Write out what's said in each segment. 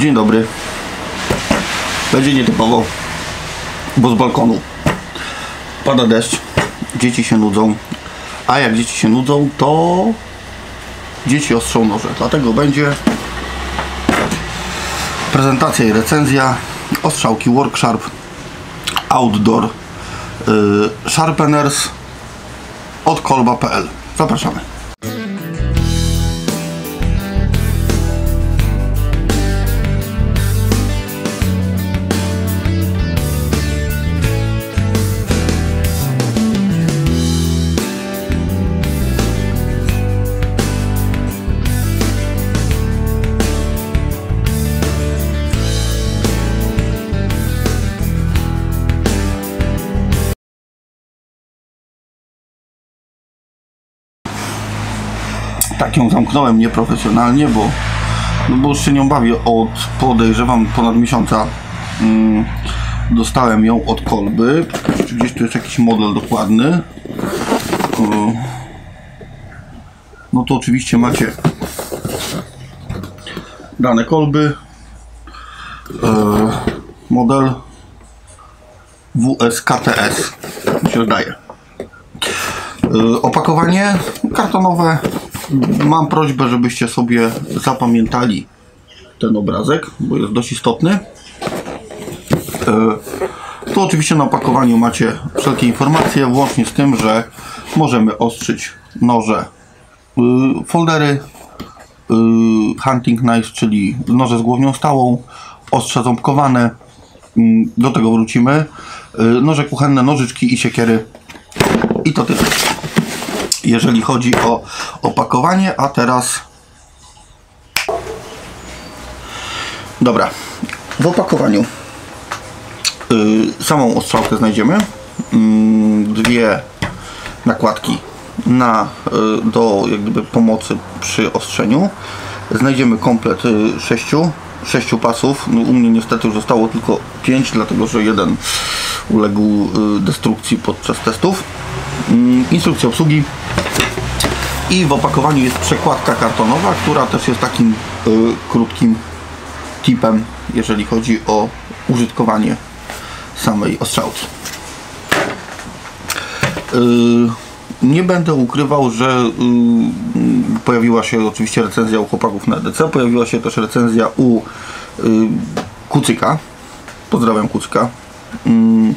Dzień dobry. Będzie nietypowo, bo z balkonu pada deszcz, dzieci się nudzą, a jak dzieci się nudzą, to dzieci ostrzą noże. Dlatego będzie prezentacja i recenzja ostrzałki Worksharp Outdoor y, Sharpeners od kolba.pl. Zapraszamy. Tak ją zamknąłem nieprofesjonalnie, bo, no bo już się nią bawię od podejrzewam ponad miesiąca. Mm, dostałem ją od kolby. Czy gdzieś tu jest jakiś model dokładny? No to oczywiście macie dane kolby. Y, Model WSKTS. Mi się wydaje. Y, Opakowanie kartonowe. Mam prośbę, żebyście sobie zapamiętali ten obrazek, bo jest dość istotny. Y, Tu oczywiście na opakowaniu macie wszelkie informacje, włącznie z tym, że możemy ostrzyć noże, y, foldery, y, hunting knife, czyli noże z głownią stałą, ostrza ząbkowane, Mm, do tego wrócimy, Y, noże kuchenne, nożyczki i siekiery i to tyle. Jeżeli chodzi o opakowanie, a teraz. Dobra. W opakowaniu y, samą ostrzałkę znajdziemy. Mm, dwie nakładki na, y, do jak gdyby pomocy przy ostrzeniu. Znajdziemy komplet y, sześciu, sześciu pasów. No, u mnie niestety już zostało tylko pięć, dlatego że jeden uległ y, destrukcji podczas testów. Mm, Instrukcja obsługi. I w opakowaniu jest przekładka kartonowa, która też jest takim y, krótkim tipem, jeżeli chodzi o użytkowanie samej ostrzałki. Y, nie będę ukrywał, że y, pojawiła się oczywiście recenzja u chłopaków na EDC, pojawiła się też recenzja u y, Kucyka. Pozdrawiam Kucyka. Mm,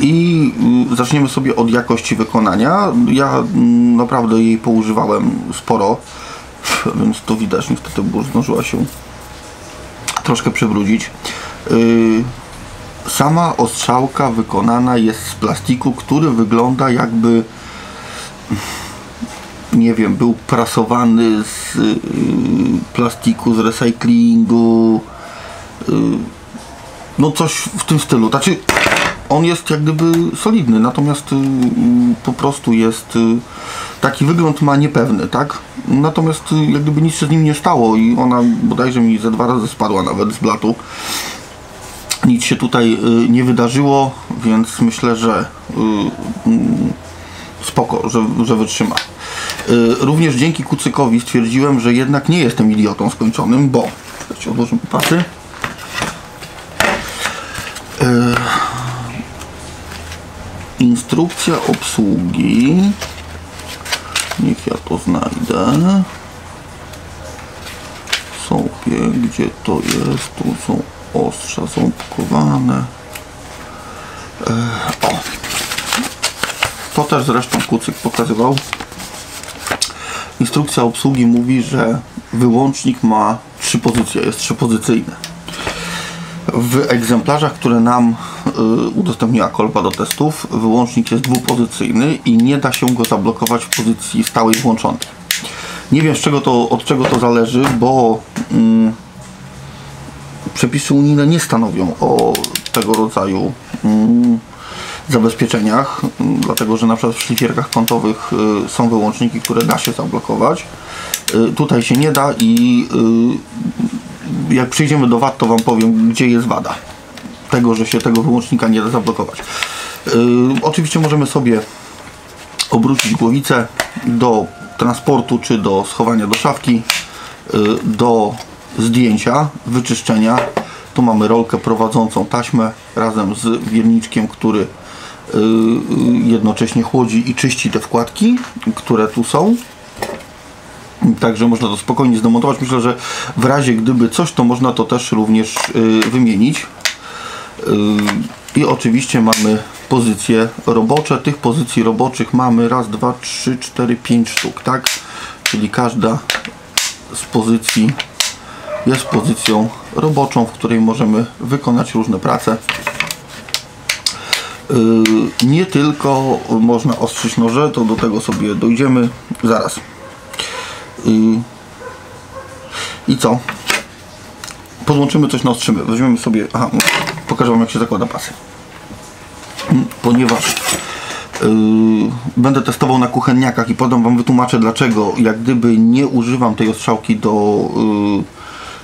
I y, zaczniemy sobie od jakości wykonania. Ja mm, naprawdę jej poużywałem sporo, więc to widać niestety, bo zdążyła się troszkę przybrudzić. Y, Sama ostrzałka wykonana jest z plastiku, który wygląda jakby nie wiem, był prasowany z y, plastiku, z recyklingu. Y, no coś w tym stylu. Znaczy, on jest jak gdyby solidny, natomiast y, y, po prostu jest y, taki wygląd ma niepewny, tak? Natomiast jak gdyby nic się z nim nie stało i ona bodajże mi ze dwa razy spadła nawet z blatu. Nic się tutaj nie wydarzyło, więc myślę, że mm, spoko, że, że wytrzyma. Również dzięki Kucykowi stwierdziłem, że jednak nie jestem idiotą skończonym, bo odłożymy pasy. Y, Instrukcja obsługi. Niech ja to znajdę. Sobie, gdzie to jest? Tu są ostrza ząbkowane. E, o. To też zresztą Kucyk pokazywał. Instrukcja obsługi mówi, że wyłącznik ma trzy pozycje, jest trzypozycyjny. W egzemplarzach, które nam udostępniła kolba do testów, wyłącznik jest dwupozycyjny i nie da się go zablokować w pozycji stałej włączonej. Nie wiem z czego to, od czego to zależy, bo mm, przepisy unijne nie stanowią o tego rodzaju mm, zabezpieczeniach, mm, dlatego że na przykład w szlifierkach kątowych y, są wyłączniki, które da się zablokować. Y, tutaj się nie da i y, jak przyjdziemy do wad, to Wam powiem, gdzie jest wada tego, że się tego wyłącznika nie da zablokować. Y, oczywiście możemy sobie obrócić głowicę do transportu czy do schowania do szafki, y, do zdjęcia, wyczyszczenia. Tu mamy rolkę prowadzącą taśmę razem z wierniczkiem, który y, jednocześnie chłodzi i czyści te wkładki, które tu są. Także można to spokojnie zdemontować. Myślę, że w razie gdyby coś, to można to też również y, wymienić. I oczywiście mamy pozycje robocze. Tych pozycji roboczych mamy raz, dwa, trzy, cztery, pięć sztuk, tak? Czyli każda z pozycji jest pozycją roboczą, w której możemy wykonać różne prace. Yy, nie tylko można ostrzyć noże, to do tego sobie dojdziemy zaraz. Yy, I co? Podłączymy coś, naostrzymy. Weźmiemy sobie... Aha, pokażę Wam jak się zakłada pasy. Mm, ponieważ yy, będę testował na kuchenniakach i potem Wam wytłumaczę dlaczego, jak gdyby nie używam tej ostrzałki do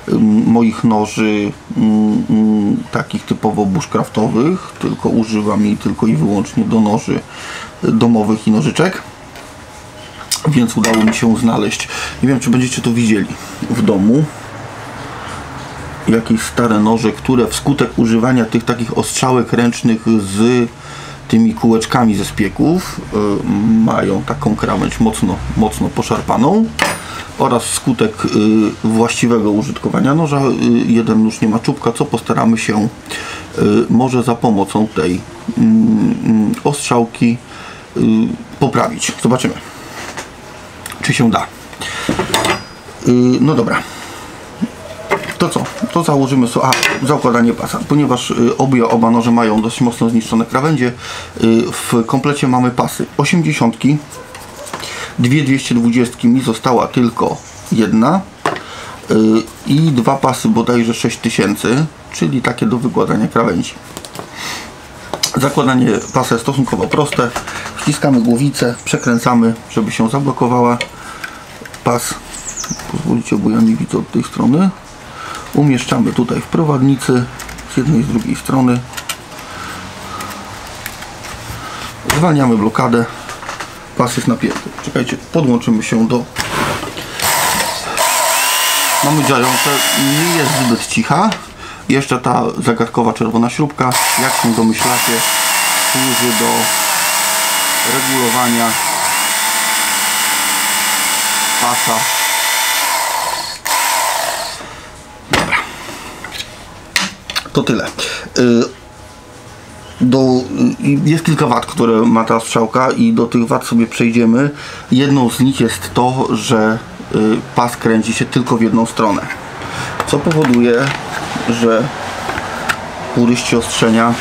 yy, moich noży takich typowo bushcraftowych, tylko używam jej tylko i wyłącznie do noży domowych i nożyczek. Więc udało mi się znaleźć. Nie wiem czy będziecie to widzieli w domu jakieś stare noże, które wskutek używania tych takich ostrzałek ręcznych z tymi kółeczkami ze spieków y, mają taką krawędź mocno, mocno poszarpaną oraz wskutek y, właściwego użytkowania noża y, jeden nóż nie ma czubka, co postaramy się może za pomocą tej mm, mm, ostrzałki poprawić. Zobaczymy, czy się da. No dobra to co? To założymy sobie, a zakładanie pasa, ponieważ y, obie oba noże mają dość mocno zniszczone krawędzie. Y, w komplecie mamy pasy 80, dwie 220 mi została tylko jedna y, i dwa pasy bodajże 6000, czyli takie do wykładania krawędzi. Zakładanie pasa jest stosunkowo proste. Wciskamy głowicę, przekręcamy, żeby się zablokowała. Pas, pozwolicie, bo ja nie widzę od tej strony umieszczamy tutaj w prowadnicy z jednej i z drugiej strony. Zwalniamy blokadę. Pas jest napięty. Czekajcie, podłączymy się do mamy działające. Nie jest zbyt cicha. Jeszcze ta zagadkowa czerwona śrubka. Jak się domyślacie służy do regulowania pasa to tyle. Y, do, y, jest kilka wad, które ma ta strzałka i do tych wad sobie przejdziemy. Jedną z nich jest to, że y, pas kręci się tylko w jedną stronę. Co powoduje, że puryści ostrzenia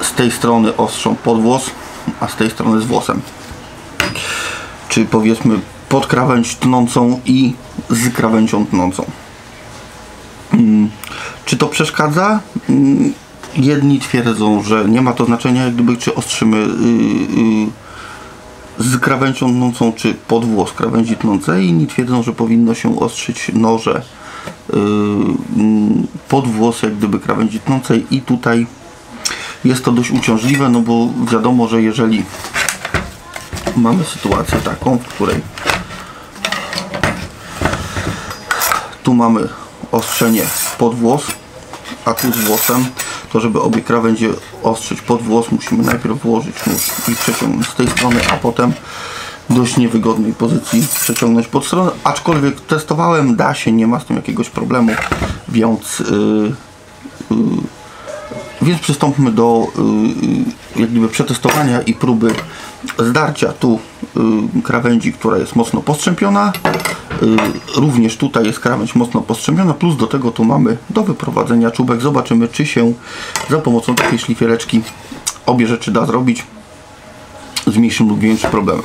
z tej strony ostrzą pod włos, a z tej strony z włosem. Czy powiedzmy pod krawędź tnącą i z krawędzią tnącą. Czy to przeszkadza? Mm, jedni twierdzą, że nie ma to znaczenia, jak gdyby czy ostrzymy y, y, z krawędzią tnącą, czy pod włos krawędzi tnącej. Inni twierdzą, że powinno się ostrzyć noże y, mm, pod włos, jak gdyby krawędzi tnącej i tutaj jest to dość uciążliwe, no bo wiadomo, że jeżeli mamy sytuację taką, w której tu mamy ostrzenie pod włos, a tu z włosem, to żeby obie krawędzie ostrzyć pod włos, musimy najpierw włożyć nóż i przeciągnąć z tej strony, a potem dość niewygodnej pozycji przeciągnąć pod stronę, aczkolwiek testowałem, da się, nie ma z tym jakiegoś problemu, więc yy, yy, więc przystąpmy do yy, jak gdyby przetestowania i próby zdarcia tu y, krawędzi, która jest mocno postrzępiona. Y, również tutaj jest krawędź mocno postrzępiona, plus do tego tu mamy do wyprowadzenia czubek. Zobaczymy, czy się za pomocą takiej szlifiereczki obie rzeczy da zrobić z mniejszym lub większym problemem.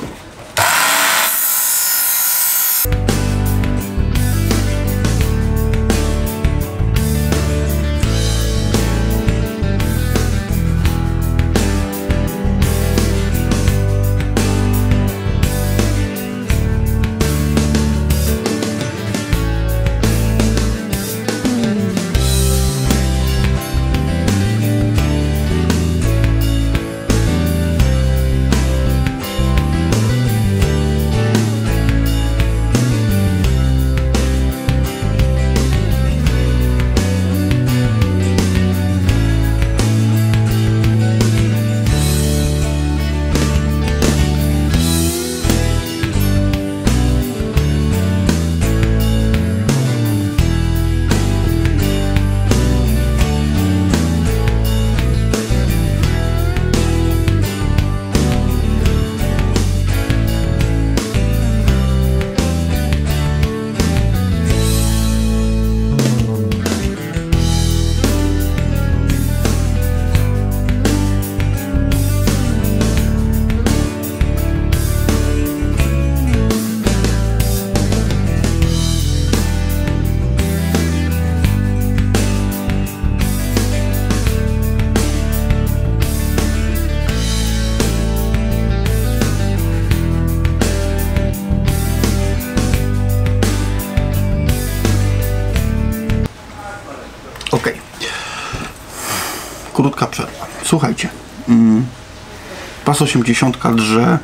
Pas 80 drze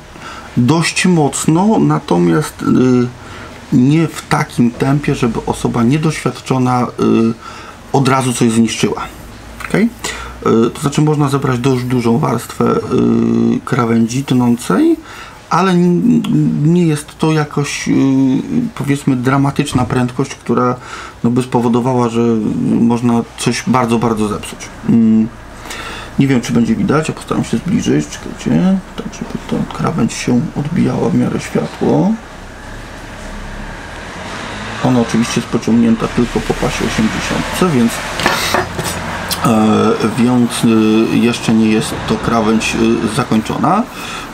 dość mocno, natomiast y, nie w takim tempie, żeby osoba niedoświadczona y, od razu coś zniszczyła. Okay? To znaczy można zebrać dość dużą warstwę y, krawędzi tnącej, ale nie jest to jakoś powiedzmy dramatyczna prędkość, która no, by spowodowała, że można coś bardzo, bardzo zepsuć. Nie wiem, czy będzie widać, ja postaram się zbliżyć, czekajcie, tak żeby ta krawędź się odbijała w miarę światło. Ona oczywiście jest pociągnięta tylko po pasie 80, więc, e, więc e, jeszcze nie jest to krawędź e, zakończona.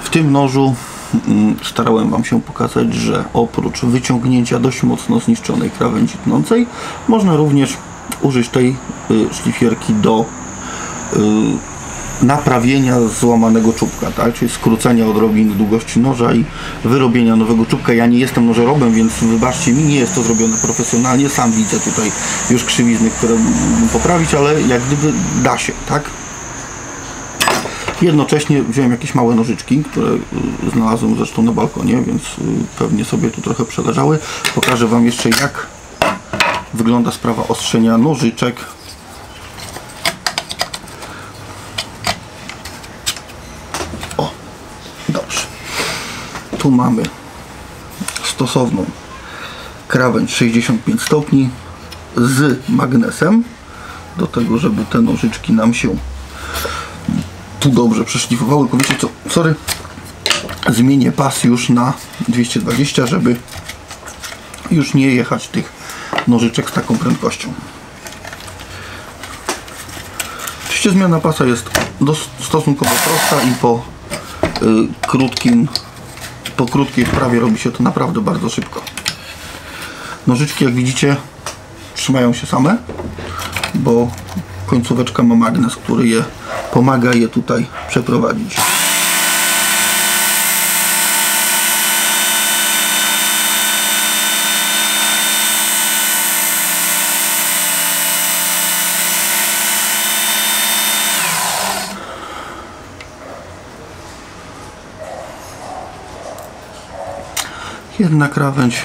W tym nożu mm, starałem Wam się pokazać, że oprócz wyciągnięcia dość mocno zniszczonej krawędzi tnącej, można również użyć tej y, szlifierki do naprawienia złamanego czubka, tak? czyli skrócenia odrobiny długości noża i wyrobienia nowego czubka. Ja nie jestem nożerobem, więc wybaczcie mi, nie jest to zrobione profesjonalnie. Sam widzę tutaj już krzywizny, które poprawić, ale jak gdyby da się, tak? Jednocześnie wziąłem jakieś małe nożyczki, które y, znalazłem zresztą na balkonie, więc y, pewnie sobie tu trochę przeleżały. Pokażę Wam jeszcze jak wygląda sprawa ostrzenia nożyczek O, dobrze. Tu mamy stosowną krawędź 65 stopni z magnesem do tego, żeby te nożyczki nam się tu dobrze przeszlifowały. Tylko wiecie co, sorry, zmienię pas już na 220, żeby już nie jechać tych nożyczek z taką prędkością. Oczywiście zmiana pasa jest stosunkowo prosta i po y, krótkim po krótkiej wprawie robi się to naprawdę bardzo szybko. Nożyczki jak widzicie trzymają się same, bo końcóweczka ma magnes, który je pomaga je tutaj przeprowadzić. Jedna krawędź.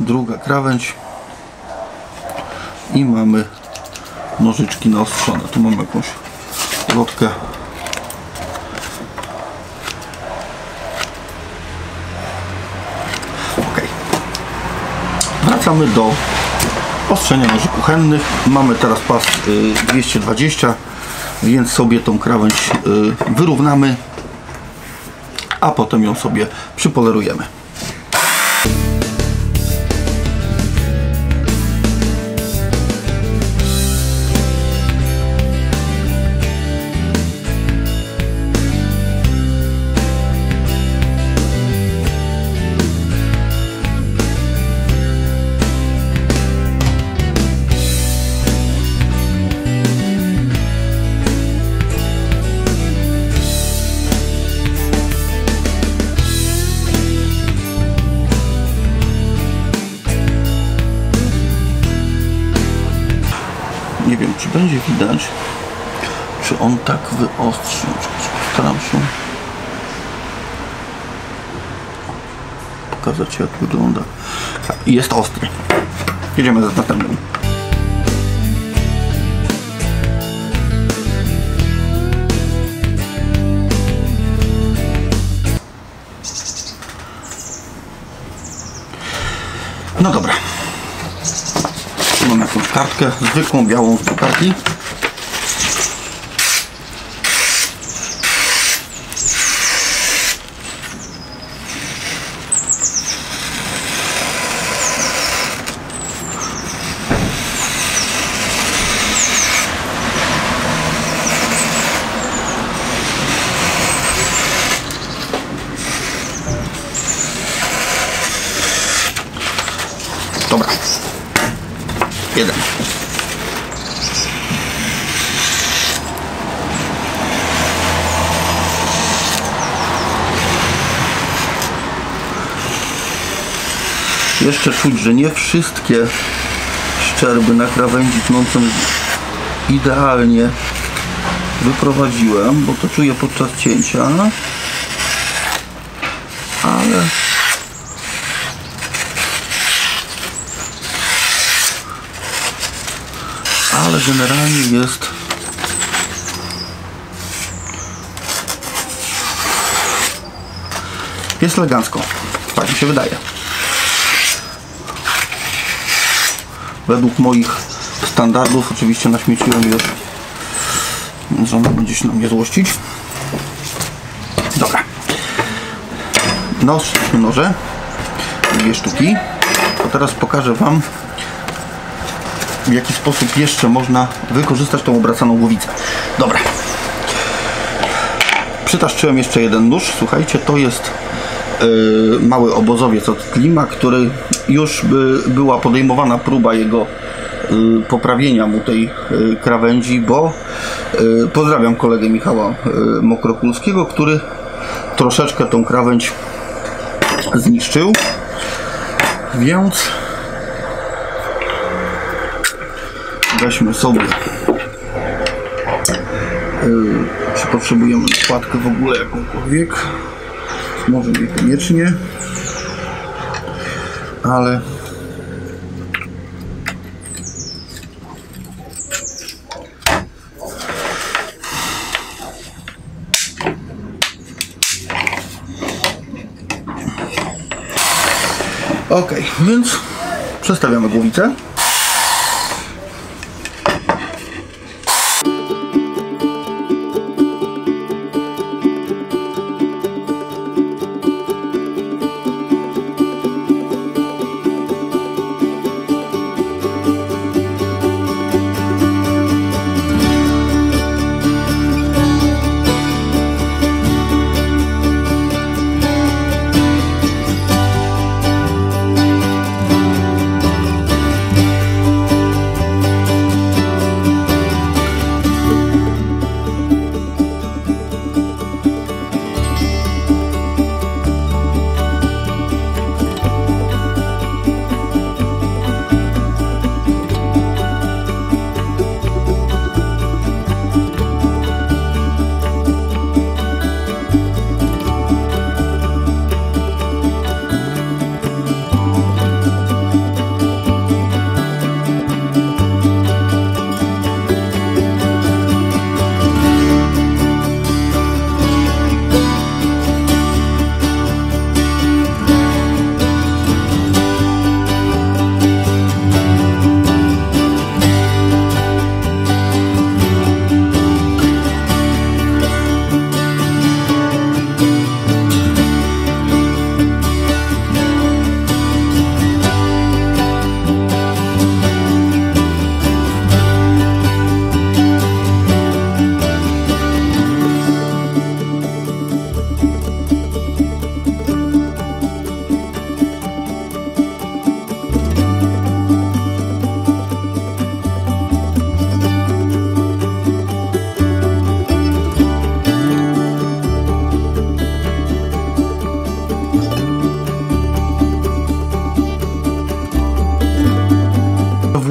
Druga krawędź. I mamy nożyczki naostrzone. Tu mamy jakąś lotkę. Wracamy do ostrzenia noży kuchennych. Mamy teraz pas y, 220, więc sobie tą krawędź y, wyrównamy, a potem ją sobie przypolerujemy. Nie wiem, czy będzie widać, czy on tak wyostrzy. Staram się pokazać, jak wygląda. Jest ostry. Jedziemy z następnym. Jakąś kartkę, zwykłą białą z drukarki. Dobra. Jeden. Jeszcze czuć, że nie wszystkie szczerby na krawędzi tnącą idealnie wyprowadziłem, bo to czuję podczas cięcia, ale ale generalnie jest jest elegancko. Tak mi się wydaje. Według moich standardów oczywiście naśmieciłem już żona będzie się na mnie złościć. Dobra. Noż, noże. Dwie sztuki. To teraz pokażę Wam w jaki sposób jeszcze można wykorzystać tą obracaną głowicę. Dobra. Przytaszczyłem jeszcze jeden nóż. Słuchajcie, to jest yy, mały obozowiec od Klima, który już by była podejmowana próba jego yy, poprawienia mu tej yy, krawędzi, bo yy, pozdrawiam kolegę Michała yy, Mokrokulskiego, który troszeczkę tą krawędź zniszczył. Więc weźmy sobie. Yy, czy potrzebujemy nakładkę w ogóle jakąkolwiek? Może niekoniecznie. Ale ok, więc przestawiamy głowicę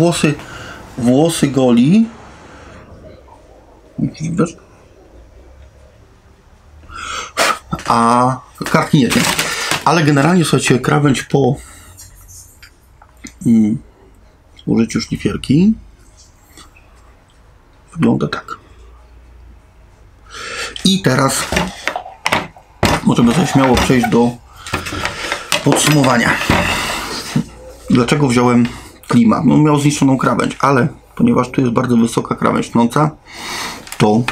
włosy, włosy goli. A kartki nie, nie. Ale generalnie słuchajcie, krawędź po mm, użyciu szlifierki wygląda tak. I teraz możemy sobie śmiało przejść do podsumowania. Dlaczego wziąłem klima? No miał zniszczoną krawędź, ale ponieważ tu jest bardzo wysoka krawędź tnąca, to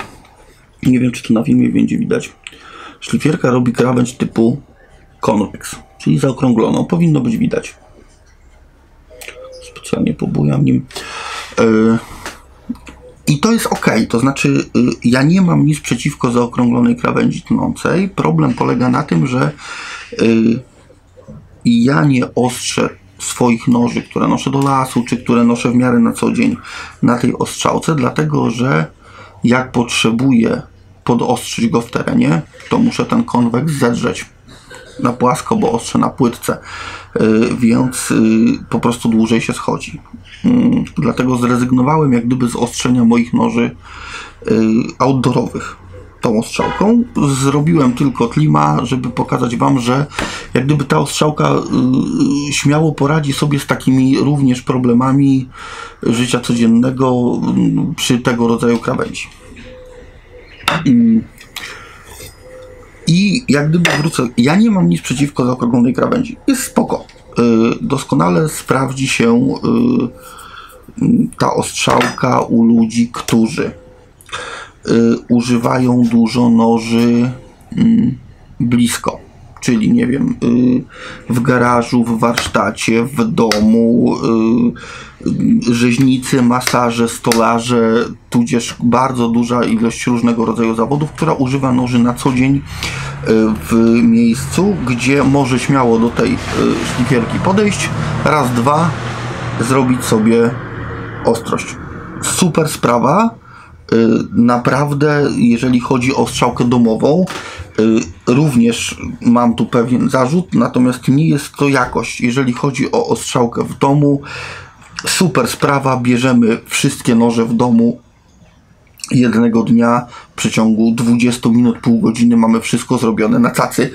nie wiem czy tu na filmie będzie widać. Szlifierka robi krawędź typu convex, czyli zaokrągloną. Powinno być widać. Specjalnie pobujam nim. Yy, i to jest ok, to znaczy y, ja nie mam nic przeciwko zaokrąglonej krawędzi tnącej. Problem polega na tym, że y, ja nie ostrzę swoich noży, które noszę do lasu, czy które noszę w miarę na co dzień na tej ostrzałce, dlatego że jak potrzebuję podostrzyć go w terenie, to muszę ten konweks zedrzeć na płasko, bo ostrze na płytce, więc po prostu dłużej się schodzi. Mm, dlatego zrezygnowałem jak gdyby z ostrzenia moich noży outdoorowych tą ostrzałką. Zrobiłem tylko klima, żeby pokazać Wam, że jak gdyby ta ostrzałka y, śmiało poradzi sobie z takimi również problemami życia codziennego y, przy tego rodzaju krawędzi. Y, I jak gdyby wrócę, ja nie mam nic przeciwko zaokrąglonej krawędzi. Jest spoko. Doskonale sprawdzi się ta ostrzałka u ludzi, którzy y, używają dużo noży y, blisko. Czyli nie wiem, y, w garażu, w warsztacie, w domu, y, rzeźnicy, masaże, stolarze, tudzież bardzo duża ilość różnego rodzaju zawodów, która używa noży na co dzień y, w miejscu, gdzie może śmiało do tej y, szlifierki podejść, raz, dwa, zrobić sobie ostrość. Super sprawa. Y, naprawdę, jeżeli chodzi o strzałkę domową, y, również mam tu pewien zarzut, natomiast nie jest to jakość. Jeżeli chodzi o ostrzałkę w domu, super sprawa, bierzemy wszystkie noże w domu jednego dnia, w przeciągu 20 minut, pół godziny mamy wszystko zrobione na cacy.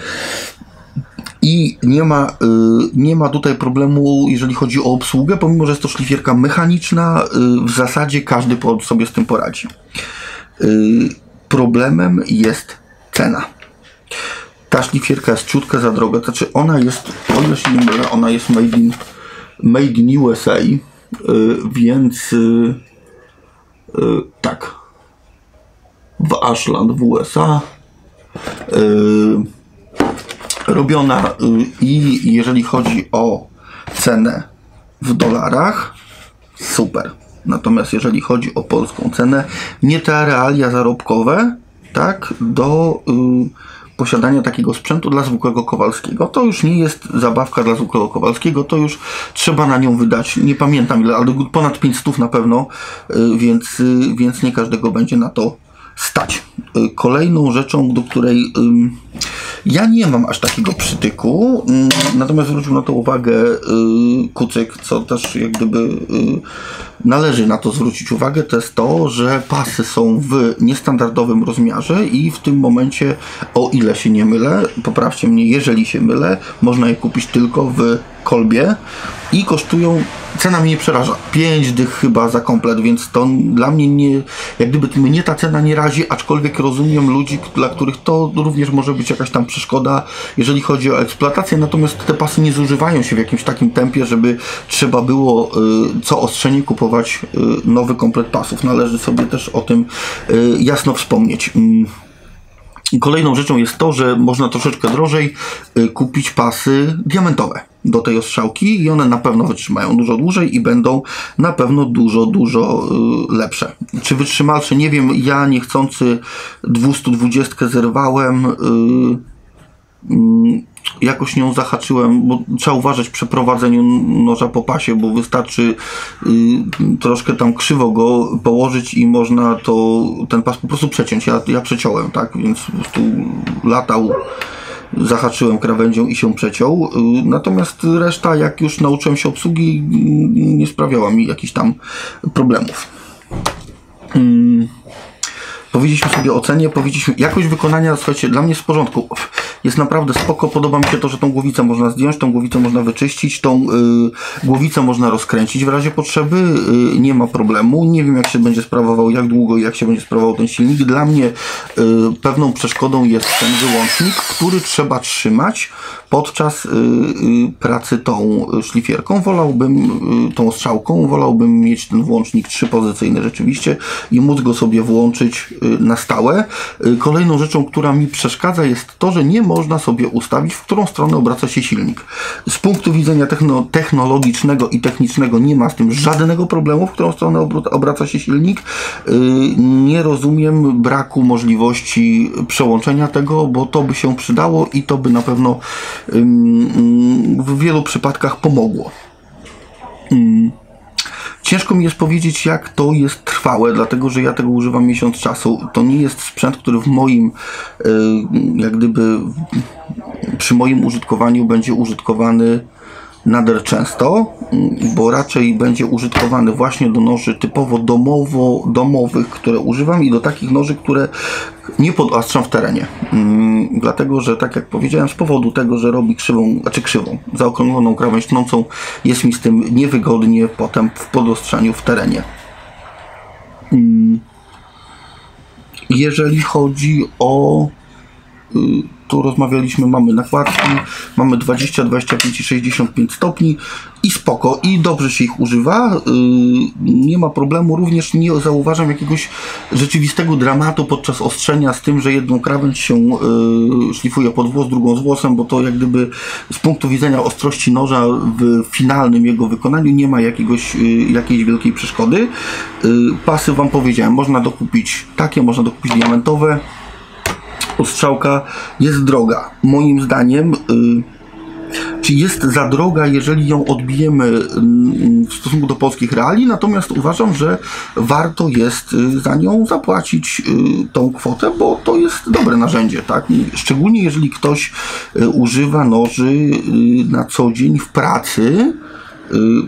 I nie ma, y, nie ma tutaj problemu, jeżeli chodzi o obsługę, pomimo że jest to szlifierka mechaniczna, y, w zasadzie każdy sobie z tym poradzi. Y, problemem jest cena. Ta szlifierka jest ciutka za droga, znaczy ona jest, o ile się nie mylę, ona jest made in, made in USA, więc tak, w Ashland w USA robiona y, i jeżeli chodzi o cenę w dolarach, super. Natomiast jeżeli chodzi o polską cenę, nie te realia zarobkowe, tak, do y, posiadania takiego sprzętu dla zwykłego Kowalskiego. To już nie jest zabawka dla zwykłego Kowalskiego, to już trzeba na nią wydać, nie pamiętam ile, ale ponad 500 na pewno, y, więc, y, więc nie każdego będzie na to stać. Y, kolejną rzeczą, do której ja nie mam aż takiego przytyku, mm, natomiast zwrócił na to uwagę y, Kucyk, co też jak gdyby y, należy na to zwrócić uwagę, to jest to, że pasy są w niestandardowym rozmiarze i w tym momencie, o ile się nie mylę, poprawcie mnie, jeżeli się mylę, można je kupić tylko w kolbie i kosztują, cena mnie nie przeraża, 5 dych chyba za komplet, więc to dla mnie nie, jak gdyby mnie ta cena nie razi, aczkolwiek rozumiem ludzi, dla których to również może być jakaś tam przeszkoda, jeżeli chodzi o eksploatację, natomiast te pasy nie zużywają się w jakimś takim tempie, żeby trzeba było y, co ostrzenie kupować y, nowy komplet pasów. Należy sobie też o tym y, jasno wspomnieć. Mm. Kolejną rzeczą jest to, że można troszeczkę drożej kupić pasy diamentowe do tej ostrzałki i one na pewno wytrzymają dużo dłużej i będą na pewno dużo, dużo y, lepsze. Czy wytrzymalsze? Nie wiem, ja niechcący 220 zerwałem. Y, mm, jakoś nią zahaczyłem, bo trzeba uważać przy prowadzeniu noża po pasie, bo wystarczy y, troszkę tam krzywo go położyć i można to ten pas po prostu przeciąć. Ja, ja przeciąłem, tak, więc po prostu latał zahaczyłem krawędzią i się przeciął. Y, natomiast reszta, jak już nauczyłem się obsługi, nie sprawiała mi jakichś tam problemów. Powiedzieliśmy sobie o cenie, powiedzieliśmy jakość wykonania, słuchajcie, dla mnie jest w porządku. Jest naprawdę spoko, podoba mi się to, że tą głowicę można zdjąć, tą głowicę można wyczyścić, tą y, głowicę można rozkręcić w razie potrzeby, y, nie ma problemu. Nie wiem jak się będzie sprawował, jak długo i jak się będzie sprawował ten silnik. Dla mnie y, pewną przeszkodą jest ten wyłącznik, który trzeba trzymać podczas y, y, pracy tą szlifierką. Wolałbym y, tą strzałką, wolałbym mieć ten włącznik trzypozycyjny rzeczywiście i móc go sobie włączyć na stałe. Kolejną rzeczą, która mi przeszkadza jest to, że nie można sobie ustawić, w którą stronę obraca się silnik. Z punktu widzenia technologicznego i technicznego nie ma z tym żadnego problemu, w którą stronę obraca się silnik. Nie rozumiem braku możliwości przełączenia tego, bo to by się przydało i to by na pewno w wielu przypadkach pomogło. Ciężko mi jest powiedzieć, jak to jest trwałe, dlatego że ja tego używam miesiąc czasu. To nie jest sprzęt, który w moim, y, jak gdyby, przy moim użytkowaniu będzie użytkowany nader często, bo raczej będzie użytkowany właśnie do noży typowo domowo, domowych, które używam i do takich noży, które nie podostrzam w terenie. Mm, dlatego, że tak jak powiedziałem, z powodu tego, że robi krzywą, znaczy krzywą, zaokrągloną krawędź tnącą, jest mi z tym niewygodnie potem w podostrzaniu w terenie. Mm. Jeżeli chodzi o tu rozmawialiśmy, mamy nakładki, mamy 20, 25 i 65 stopni i spoko, i dobrze się ich używa, yy, nie ma problemu, również nie zauważam jakiegoś rzeczywistego dramatu podczas ostrzenia z tym, że jedną krawędź się yy, szlifuje pod włos, drugą z włosem, bo to jak gdyby z punktu widzenia ostrości noża w finalnym jego wykonaniu nie ma jakiegoś, yy, jakiejś wielkiej przeszkody. Pasy Wam powiedziałem, można dokupić takie, można dokupić diamentowe, ostrzałka jest droga. Moim zdaniem, y, czy jest za droga, jeżeli ją odbijemy y, w stosunku do polskich reali, natomiast uważam, że warto jest y, za nią zapłacić tą kwotę, bo to jest dobre narzędzie, tak? Szczególnie jeżeli ktoś używa noży na co dzień w pracy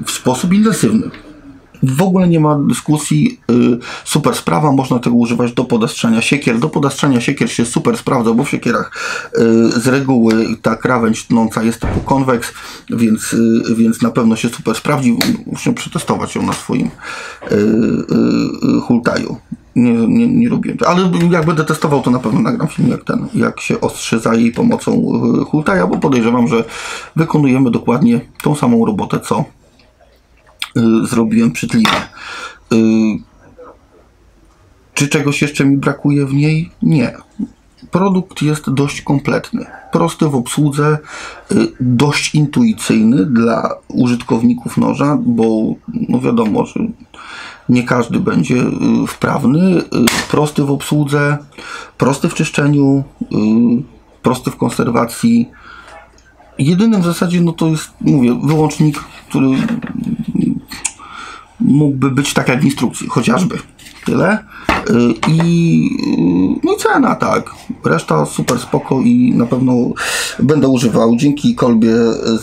w sposób intensywny. W ogóle nie ma dyskusji. Y, super sprawa, można tego używać do podastrzania siekier. Do podastrzania siekier się super sprawdza, bo w siekierach y, z reguły ta krawędź tnąca jest typu konweks, więc, y, więc na pewno się super sprawdzi. Muszę przetestować ją na swoim hultaju. Nie, nie, nie lubię. Ale jak będę testował, to na pewno nagram film jak ten, jak się ostrzy za jej pomocą hultaja, bo podejrzewam, że wykonujemy dokładnie tą samą robotę, co zrobiłem przydliwie. Y, czy czegoś jeszcze mi brakuje w niej? Nie. Produkt jest dość kompletny, prosty w obsłudze, y, dość intuicyjny dla użytkowników noża, bo no wiadomo, że nie każdy będzie wprawny, prosty w obsłudze, prosty w czyszczeniu, prosty w konserwacji. Jedynym w zasadzie no to jest, mówię, wyłącznik, który mógłby być tak jak w instrukcji, chociażby. Tyle. Y, I, y, no i cena, tak. Reszta super spoko i na pewno będę używał. Dzięki Kolbie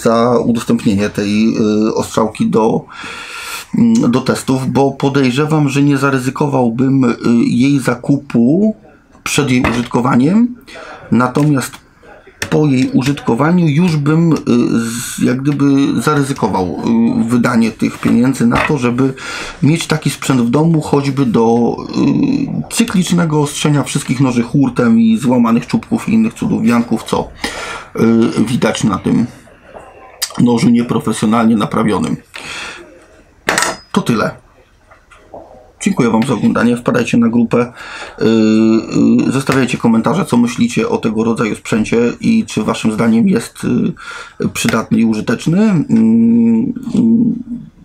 za udostępnienie tej y, ostrzałki do, mm, do testów, bo podejrzewam, że nie zaryzykowałbym jej zakupu przed jej użytkowaniem. Natomiast po jej użytkowaniu już bym y, jak gdyby zaryzykował y, wydanie tych pieniędzy na to, żeby mieć taki sprzęt w domu, choćby do y, cyklicznego ostrzenia wszystkich noży hurtem i złamanych czubków i innych cudów wianków, co widać na tym nożu nieprofesjonalnie naprawionym. To tyle. Dziękuję Wam za oglądanie. Wpadajcie na grupę, yy, zostawiajcie komentarze, co myślicie o tego rodzaju sprzęcie i czy Waszym zdaniem jest yy, przydatny i użyteczny. Yy,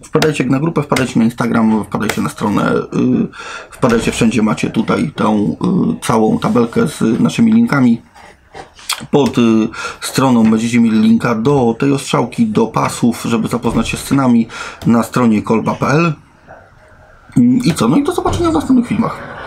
wpadajcie na grupę, wpadajcie na Instagram, wpadajcie na stronę, yy, wpadajcie wszędzie, macie tutaj tą yy, całą tabelkę z naszymi linkami. Pod stroną będziecie mieli linka do tej ostrzałki, do pasów, żeby zapoznać się z cenami na stronie kolba.pl. I co? No i do zobaczenia w następnych filmach.